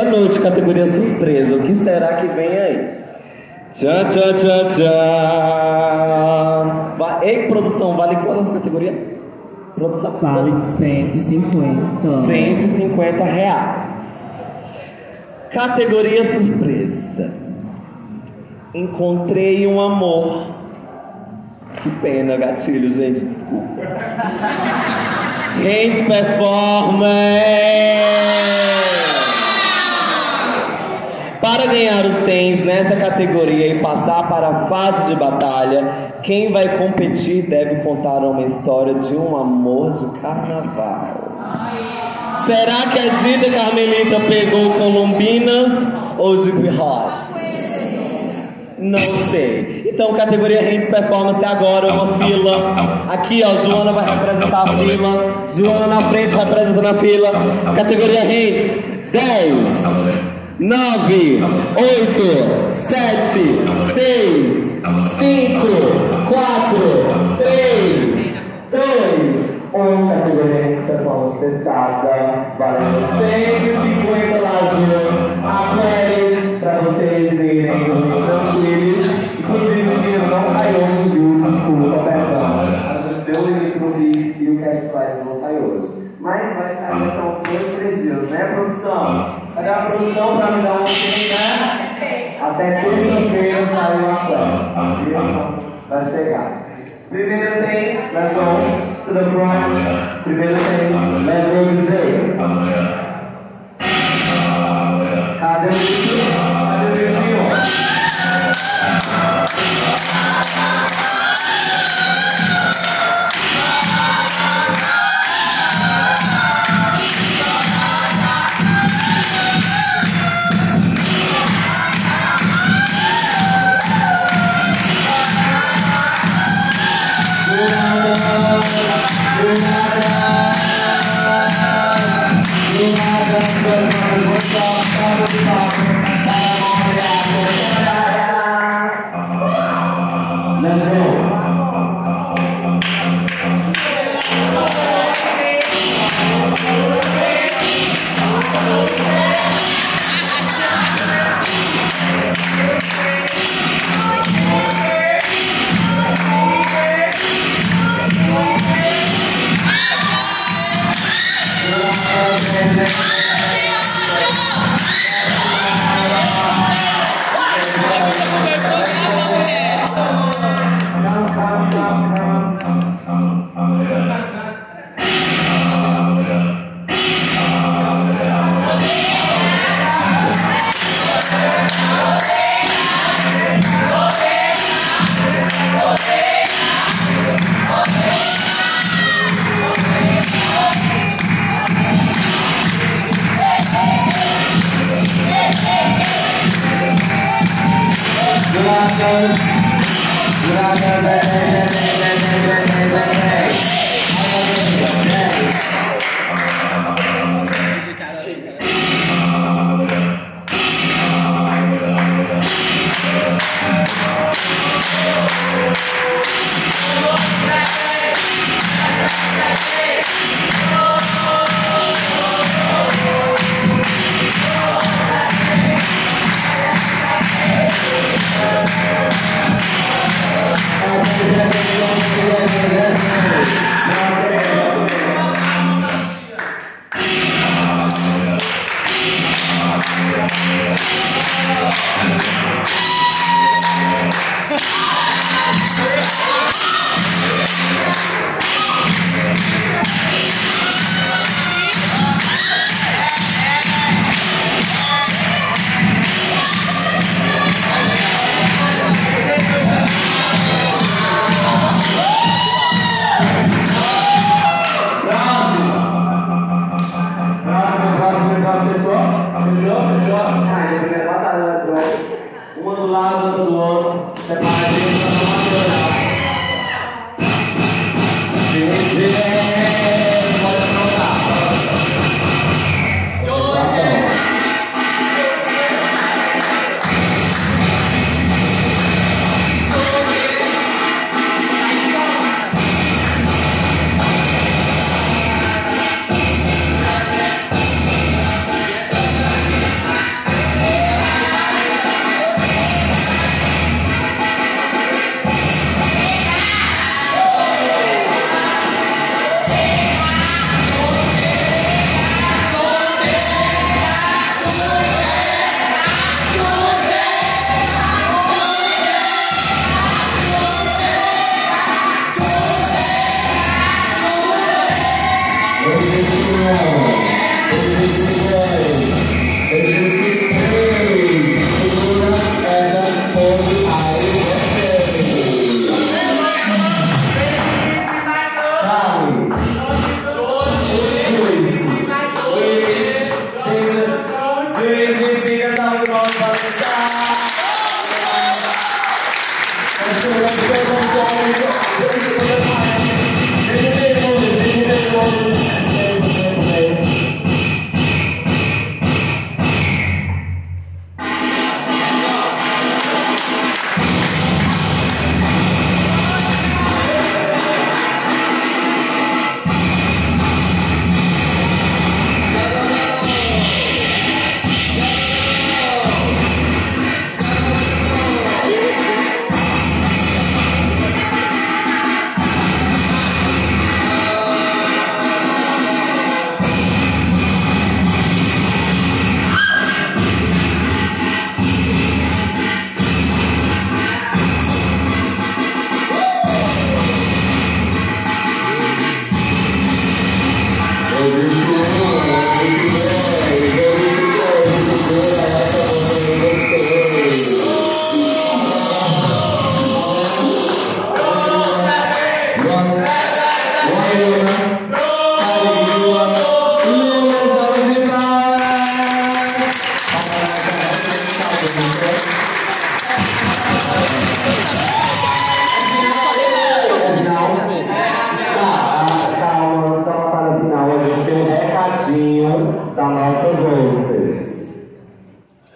Boa noite, categoria surpresa. O que será que vem aí? Tchan, tchan, tchan, tchan. Va- Ei, produção, vale quantas categorias? Produção. Vale 150. 150 reais. Categoria surpresa. Encontrei um amor. Que pena, gatilho, gente, desculpa. Hands Performance! Para ganhar os tens nessa categoria e passar para a fase de batalha, quem vai competir deve contar uma história de um amor de carnaval. Será que a Dida Carmelita pegou Colombinas ou Deep Hot? Não sei. Então, categoria Hands Performance agora, uma fila. Aqui, ó, Joana vai representar a fila. Joana na frente representando a fila. Categoria Hands. 10, 9, 8, 7, 6, 5, 4, 3, 2, 1. Categoria Hands Performance fechada. Valendo 150 lajes. Aqueles pra me dar um tempo, né? Até terça-feira sai uma viu? Vai chegar. Primeiro tem, let's go to the front. Primeiro tem, let's go DJ. Cadê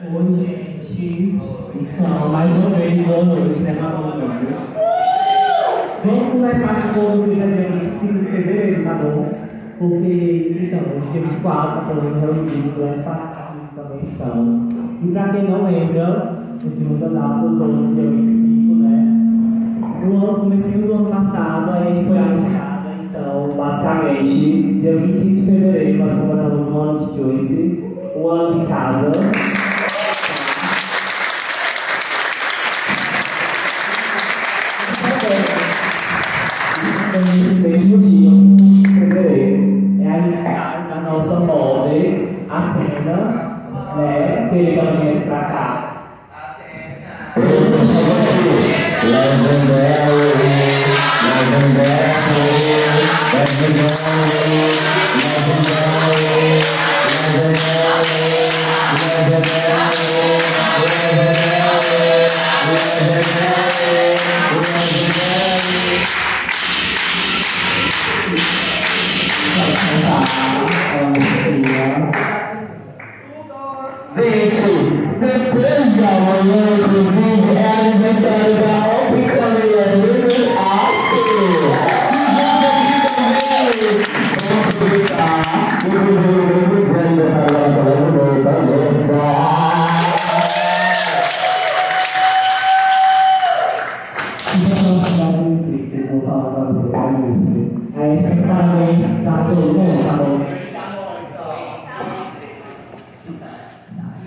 Oi, gente. Então, mais uma vez, boa noite, né, Marona? Vamos começar com o dia 25 de fevereiro, tá bom? Porque, então, hoje dia 24, pelo menos reunidos, né? Partidos também estão. E pra quem não lembra, o segundo andar foi dia 25, né? No ano, comecinho do ano passado, a gente foi anunciada, então, basicamente, dia 25 de fevereiro, nós completamos um ano de Joyce, o ano de casa.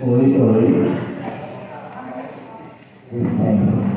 ôi ối Thank you.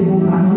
devolver.